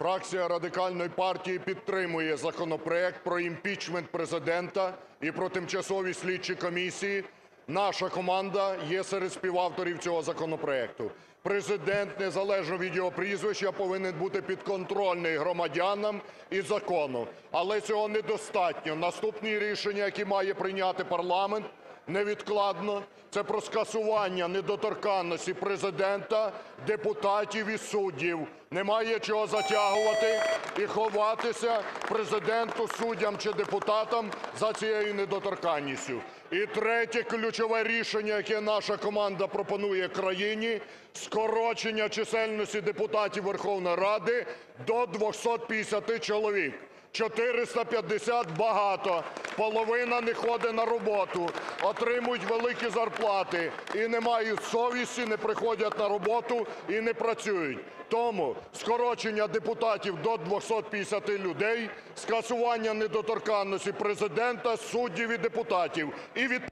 Фракція Радикальної партії підтримує законопроект про імпічмент Президента і про тимчасові слідчі комісії. Наша команда є серед співавторів цього законопроекту. Президент, незалежно від його прізвища, повинен бути підконтрольний громадянам і закону. Але цього недостатньо. Наступні рішення, які має прийняти парламент невідкладно, це про скасування недоторканності Президента, депутатів і суддів. Немає чого затягувати і ховатися Президенту, суддям чи депутатам за цією недоторканністю. І третє ключове рішення, яке наша команда пропонує країні: скорочення чисельності депутатів Верховної Ради до 250 чоловік. 450 – багато, половина не ходить на роботу, отримують великі зарплати і не мають совісті, не приходять на роботу і не працюють. Тому скорочення депутатів до 250 людей, скасування недоторканності Президента, суддів і депутатів і від...